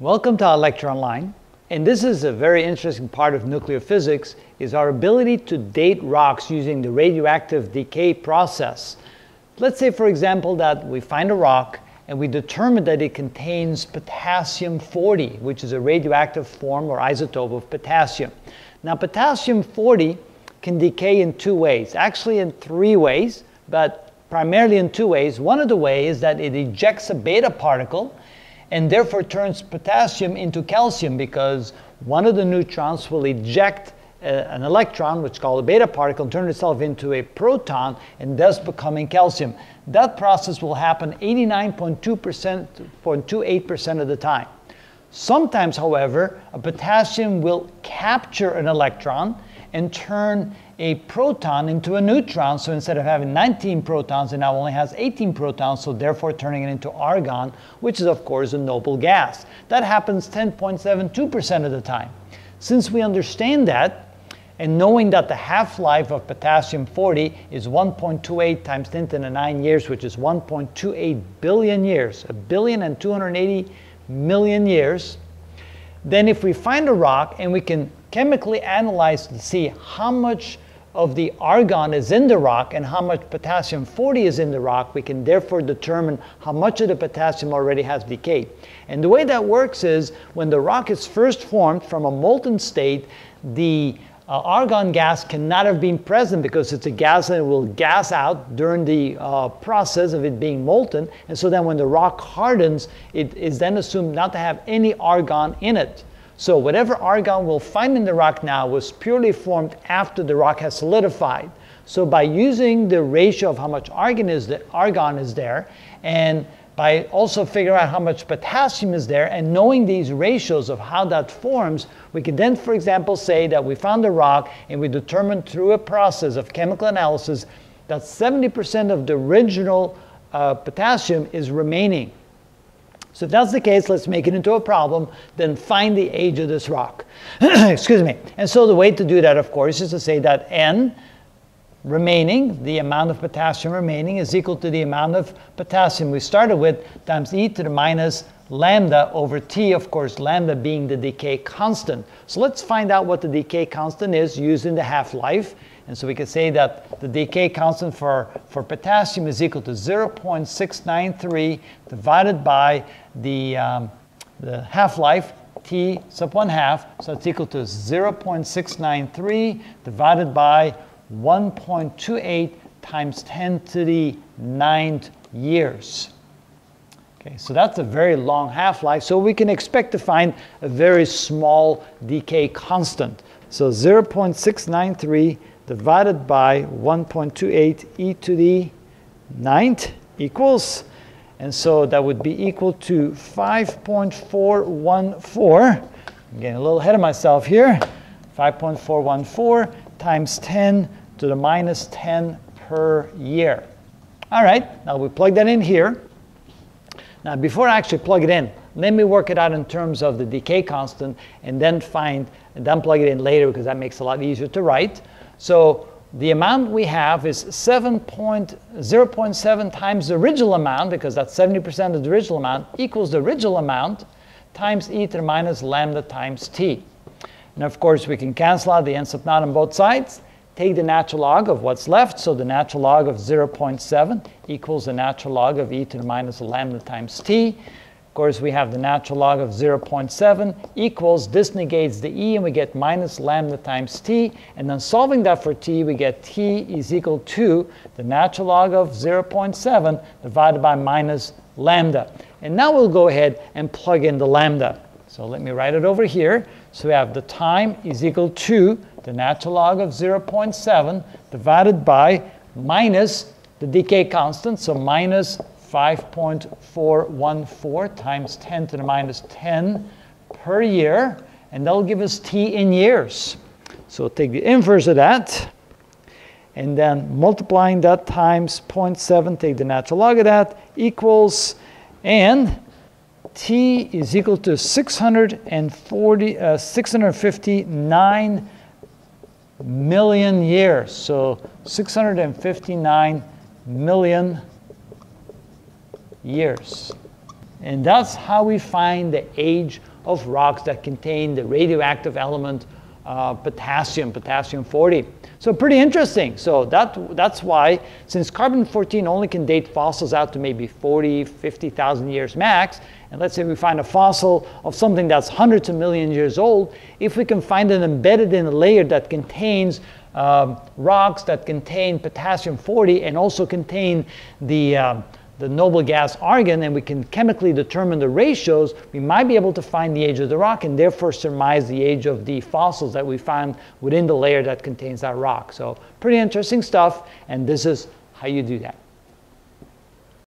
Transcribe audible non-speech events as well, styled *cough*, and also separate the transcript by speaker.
Speaker 1: Welcome to ilectureonline. And this is a very interesting part of nuclear physics is our ability to date rocks using the radioactive decay process. Let's say for example that we find a rock and we determine that it contains potassium 40, which is a radioactive form or isotope of potassium. Now potassium 40 can decay in two ways, actually in three ways, but primarily in two ways. One of the ways is that it ejects a beta particle and therefore turns potassium into calcium because one of the neutrons will eject uh, an electron, which is called a beta particle, and turn itself into a proton and thus becoming calcium. That process will happen 89.2%, 0.28% of the time. Sometimes, however, a potassium will capture an electron and turn a proton into a neutron. So instead of having 19 protons, it now only has 18 protons, so therefore turning it into argon, which is of course a noble gas. That happens 10.72% of the time. Since we understand that, and knowing that the half-life of potassium-40 is 1.28 times 10 to the 9 years, which is 1.28 billion years, a billion and 280 million years, then if we find a rock and we can chemically analyze to see how much of the argon is in the rock and how much potassium 40 is in the rock, we can therefore determine how much of the potassium already has decayed. And the way that works is when the rock is first formed from a molten state, the uh, argon gas cannot have been present because it's a gas and it will gas out during the uh, process of it being molten. And so then when the rock hardens, it is then assumed not to have any argon in it. So whatever argon we'll find in the rock now was purely formed after the rock has solidified. So by using the ratio of how much argon is, the, argon is there, and by also figuring out how much potassium is there and knowing these ratios of how that forms, we can then, for example, say that we found a rock and we determined through a process of chemical analysis that 70% of the original uh, potassium is remaining. So if that's the case, let's make it into a problem, then find the age of this rock. *clears throat* Excuse me. And so the way to do that, of course, is to say that n remaining, the amount of potassium remaining, is equal to the amount of potassium we started with times e to the minus lambda over t, of course, lambda being the decay constant. So let's find out what the decay constant is using the half-life. And so we can say that the decay constant for, for potassium is equal to 0.693 divided by the, um, the half-life, t sub 1 half, so it's equal to 0.693 divided by 1.28 times 10 to the ninth years. Okay, so that's a very long half-life, so we can expect to find a very small decay constant. So 0.693 divided by 1.28 e to the ninth equals and so that would be equal to 5.414. I'm getting a little ahead of myself here. 5.414 times 10 to the minus 10 per year. All right, now we plug that in here. Now before I actually plug it in, let me work it out in terms of the decay constant and then find, and then plug it in later because that makes it a lot easier to write. So the amount we have is 7.0.7 times the original amount, because that's 70% of the original amount, equals the original amount times e to the minus lambda times t. And of course, we can cancel out the n sub naught on both sides, take the natural log of what's left, so the natural log of 0.7 equals the natural log of e to the minus lambda times t. Of course, we have the natural log of 0.7 equals, this negates the e, and we get minus lambda times t. And then solving that for t, we get t is equal to the natural log of 0.7 divided by minus lambda. And now we'll go ahead and plug in the lambda. So let me write it over here. So we have the time is equal to the natural log of 0.7 divided by minus the decay constant, so minus 5.414 times 10 to the minus 10 per year, and that'll give us t in years. So take the inverse of that, and then multiplying that times 0.7, take the natural log of that, equals, and t is equal to 640, uh, 659 million years. So 659 million years. And that's how we find the age of rocks that contain the radioactive element uh, potassium, potassium 40. So pretty interesting. So that, that's why, since carbon-14 only can date fossils out to maybe 40, 50,000 years max, and let's say we find a fossil of something that's hundreds of millions years old, if we can find it embedded in a layer that contains um, rocks that contain potassium-40 and also contain the um, the noble gas argon and we can chemically determine the ratios, we might be able to find the age of the rock and therefore surmise the age of the fossils that we found within the layer that contains that rock. So pretty interesting stuff and this is how you do that.